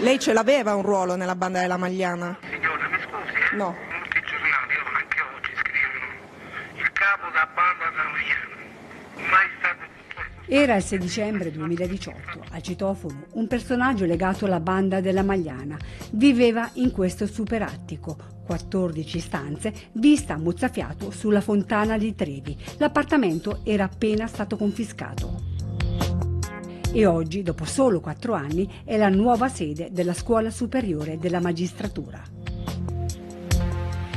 Lei ce l'aveva un ruolo nella banda della Magliana? Signora, mi scusi? No. Molti giornali, anche oggi, scrivono il capo della banda della Magliana. Mai stato. Era il 6 dicembre 2018. Al citofono un personaggio legato alla banda della Magliana viveva in questo superattico, 14 stanze, vista mozzafiato sulla fontana di Trevi. L'appartamento era appena stato confiscato. E oggi, dopo solo quattro anni, è la nuova sede della Scuola Superiore della Magistratura.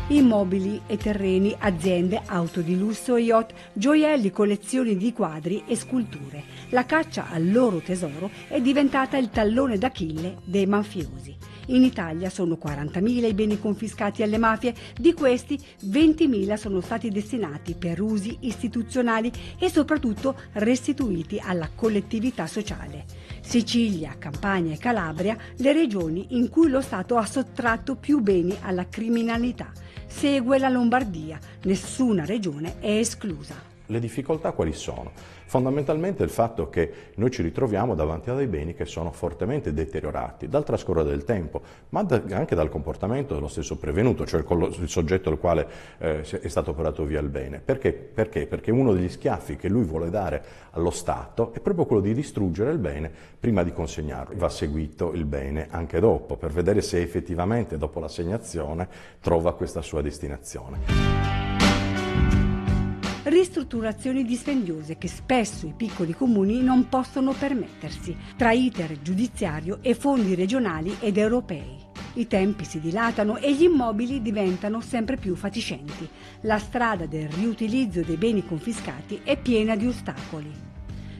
Immobili e terreni, aziende, auto di lusso yacht, gioielli, collezioni di quadri e sculture. La caccia al loro tesoro è diventata il tallone d'Achille dei mafiosi. In Italia sono 40.000 i beni confiscati alle mafie, di questi 20.000 sono stati destinati per usi istituzionali e soprattutto restituiti alla collettività sociale. Sicilia, Campania e Calabria, le regioni in cui lo Stato ha sottratto più beni alla criminalità. Segue la Lombardia, nessuna regione è esclusa. Le difficoltà quali sono? Fondamentalmente il fatto che noi ci ritroviamo davanti a dei beni che sono fortemente deteriorati dal trascorrere del tempo, ma anche dal comportamento dello stesso prevenuto, cioè il, soggetto al quale eh, è stato portato via il bene. Perché? Perché? Perché uno degli schiaffi che lui vuole dare allo Stato è proprio quello di distruggere il bene prima di consegnarlo. Va seguito il bene anche dopo, per vedere se effettivamente dopo l'assegnazione trova questa sua destinazione ristrutturazioni dispendiose che spesso i piccoli comuni non possono permettersi, tra iter giudiziario e fondi regionali ed europei. I tempi si dilatano e gli immobili diventano sempre più fatiscenti. La strada del riutilizzo dei beni confiscati è piena di ostacoli.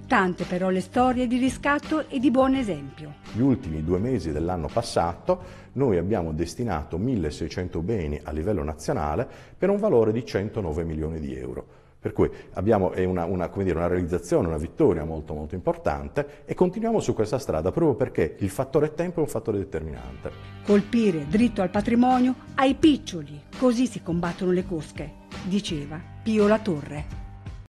Tante però le storie di riscatto e di buon esempio. Gli ultimi due mesi dell'anno passato noi abbiamo destinato 1600 beni a livello nazionale per un valore di 109 milioni di euro. Per cui abbiamo una, una, dire, una, realizzazione, una vittoria molto molto importante e continuiamo su questa strada proprio perché il fattore tempo è un fattore determinante. Colpire dritto al patrimonio ai piccioli, così si combattono le cosche, diceva Pio La Torre.